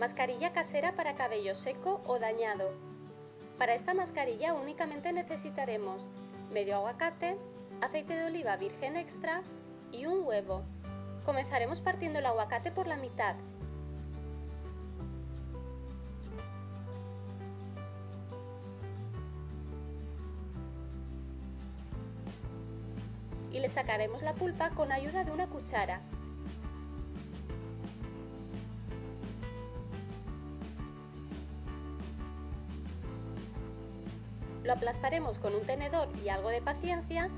Mascarilla casera para cabello seco o dañado. Para esta mascarilla únicamente necesitaremos medio aguacate, aceite de oliva virgen extra y un huevo. Comenzaremos partiendo el aguacate por la mitad. Y le sacaremos la pulpa con ayuda de una cuchara. Lo aplastaremos con un tenedor y algo de paciencia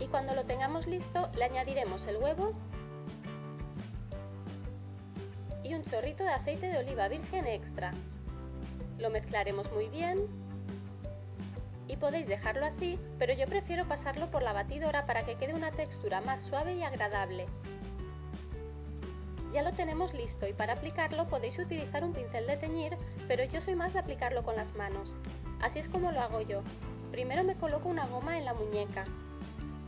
y cuando lo tengamos listo le añadiremos el huevo y un chorrito de aceite de oliva virgen extra. Lo mezclaremos muy bien y podéis dejarlo así, pero yo prefiero pasarlo por la batidora para que quede una textura más suave y agradable. Ya lo tenemos listo y para aplicarlo podéis utilizar un pincel de teñir, pero yo soy más de aplicarlo con las manos. Así es como lo hago yo. Primero me coloco una goma en la muñeca.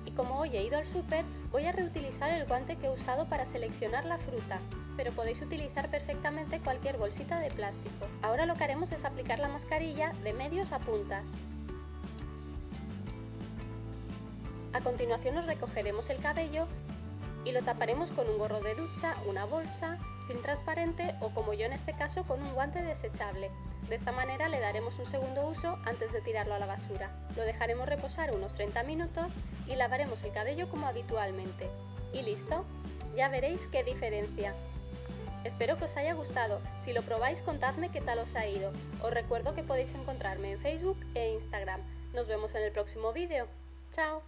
Y como hoy he ido al súper, voy a reutilizar el guante que he usado para seleccionar la fruta, pero podéis utilizar perfectamente cualquier bolsita de plástico. Ahora lo que haremos es aplicar la mascarilla de medios a puntas. A continuación nos recogeremos el cabello y lo taparemos con un gorro de ducha, una bolsa, film transparente o como yo en este caso con un guante desechable. De esta manera le daremos un segundo uso antes de tirarlo a la basura. Lo dejaremos reposar unos 30 minutos y lavaremos el cabello como habitualmente. Y listo, ya veréis qué diferencia. Espero que os haya gustado, si lo probáis contadme qué tal os ha ido. Os recuerdo que podéis encontrarme en Facebook e Instagram. Nos vemos en el próximo vídeo. ¡Chao!